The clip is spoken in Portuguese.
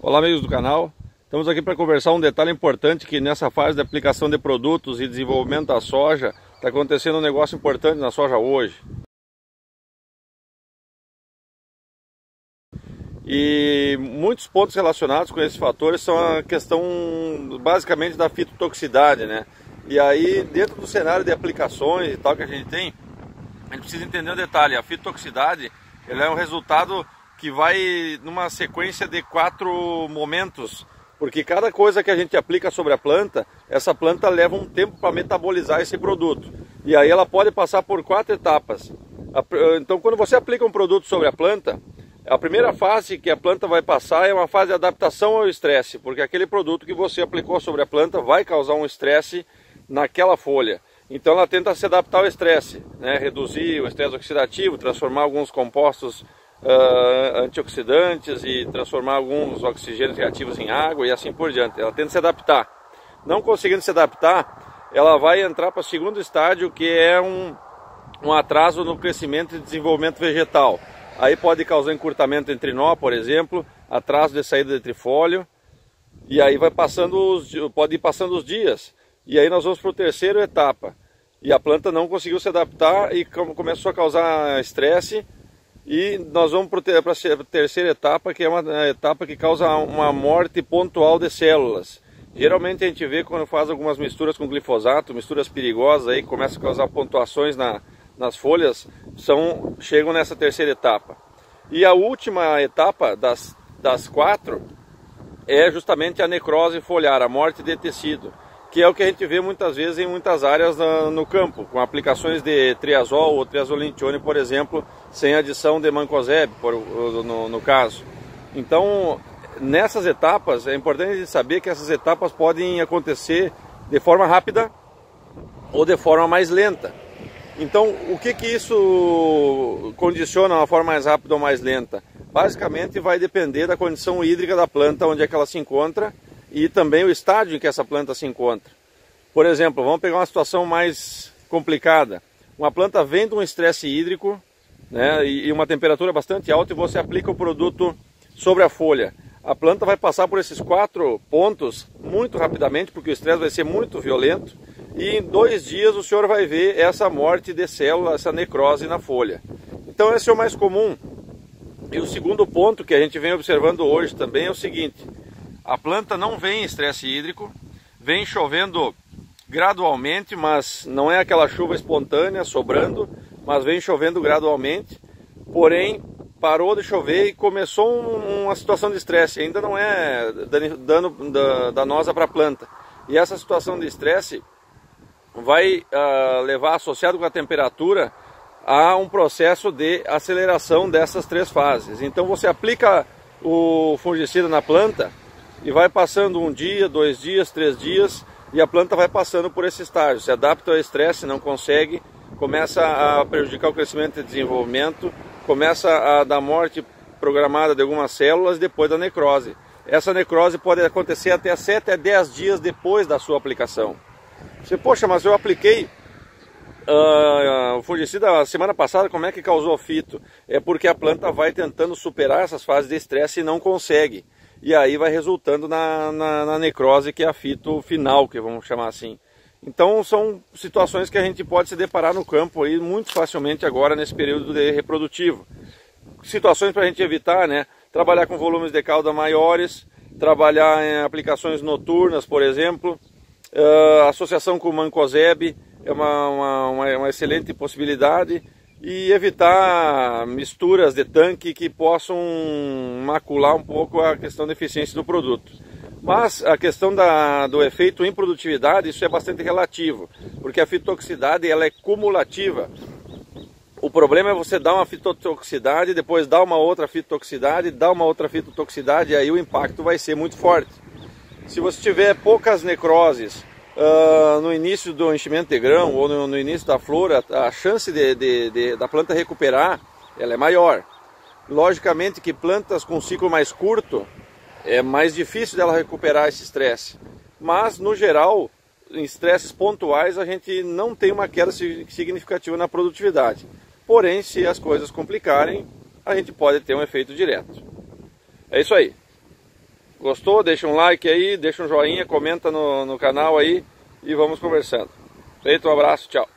Olá amigos do canal, estamos aqui para conversar um detalhe importante que nessa fase de aplicação de produtos e desenvolvimento da soja está acontecendo um negócio importante na soja hoje. E muitos pontos relacionados com esses fatores são a questão basicamente da fitotoxicidade, né? E aí dentro do cenário de aplicações e tal que a gente tem, a gente precisa entender um detalhe, a fitotoxicidade ela é um resultado que vai numa sequência de quatro momentos, porque cada coisa que a gente aplica sobre a planta, essa planta leva um tempo para metabolizar esse produto. E aí ela pode passar por quatro etapas. Então, quando você aplica um produto sobre a planta, a primeira fase que a planta vai passar é uma fase de adaptação ao estresse, porque aquele produto que você aplicou sobre a planta vai causar um estresse naquela folha. Então ela tenta se adaptar ao estresse, né? reduzir o estresse oxidativo, transformar alguns compostos uh, antioxidantes e transformar alguns oxigênios reativos em água e assim por diante. Ela tenta se adaptar. Não conseguindo se adaptar, ela vai entrar para o segundo estágio, que é um, um atraso no crescimento e desenvolvimento vegetal. Aí pode causar encurtamento entre nó, por exemplo, atraso de saída de trifólio, e aí vai passando os, pode ir passando os dias. E aí nós vamos para a terceira etapa. E a planta não conseguiu se adaptar e começou a causar estresse e nós vamos para a terceira etapa, que é uma etapa que causa uma morte pontual de células. Geralmente a gente vê quando faz algumas misturas com glifosato, misturas perigosas aí, começa a causar pontuações na, nas folhas, são, chegam nessa terceira etapa. E a última etapa das, das quatro é justamente a necrose foliar, a morte de tecido que é o que a gente vê muitas vezes em muitas áreas no campo, com aplicações de triazol ou triazolintione, por exemplo, sem adição de mancozeb, por, no, no caso. Então, nessas etapas, é importante saber que essas etapas podem acontecer de forma rápida ou de forma mais lenta. Então, o que que isso condiciona uma forma mais rápida ou mais lenta? Basicamente vai depender da condição hídrica da planta, onde é que ela se encontra, e também o estádio em que essa planta se encontra. Por exemplo, vamos pegar uma situação mais complicada. Uma planta vem de um estresse hídrico né, e uma temperatura bastante alta e você aplica o produto sobre a folha. A planta vai passar por esses quatro pontos muito rapidamente, porque o estresse vai ser muito violento, e em dois dias o senhor vai ver essa morte de célula, essa necrose na folha. Então esse é o mais comum. E o segundo ponto que a gente vem observando hoje também é o seguinte: a planta não vem em estresse hídrico, vem chovendo gradualmente, mas não é aquela chuva espontânea sobrando, mas vem chovendo gradualmente. Porém, parou de chover e começou um, uma situação de estresse. Ainda não é dano danosa para a planta. E essa situação de estresse vai uh, levar, associado com a temperatura, a um processo de aceleração dessas três fases. Então você aplica o fungicida na planta e vai passando um dia, dois dias, três dias e a planta vai passando por esse estágio. Se adapta ao estresse, não consegue, começa a prejudicar o crescimento e desenvolvimento, começa a dar morte programada de algumas células depois da necrose. Essa necrose pode acontecer até 7 a 10 dias depois da sua aplicação. Você, poxa, mas eu apliquei uh, o fungicida semana passada, como é que causou fito? É porque a planta vai tentando superar essas fases de estresse e não consegue e aí vai resultando na, na, na, necrose, que é a fito final, que vamos chamar assim. Então são situações que a gente pode se deparar no campo aí muito facilmente agora nesse período de reprodutivo. Situações para a gente evitar, né? Trabalhar com volumes de cauda maiores, trabalhar em aplicações noturnas, por exemplo. Uh, associação com o mancozeb é uma, uma, uma excelente possibilidade e evitar misturas de tanque que possam macular um pouco a questão da eficiência do produto. Mas a questão da, do efeito em produtividade, isso é bastante relativo, porque a fitotoxicidade ela é cumulativa. O problema é você dar uma fitotoxicidade, depois dar uma outra fitotoxicidade, dar uma outra fitotoxicidade, e aí o impacto vai ser muito forte. Se você tiver poucas necroses uh, no início do enchimento de grão ou no, no início da flor, a, a chance de, de, de, da planta recuperar ela é maior. Logicamente que plantas com ciclo mais curto é mais difícil dela recuperar esse estresse. Mas, no geral, em estresses pontuais, a gente não tem uma queda significativa na produtividade. Porém, se as coisas complicarem, a gente pode ter um efeito direto. É isso aí. Gostou? Deixa um like aí, deixa um joinha, comenta no, no canal aí e vamos conversando. Feito, um abraço, tchau.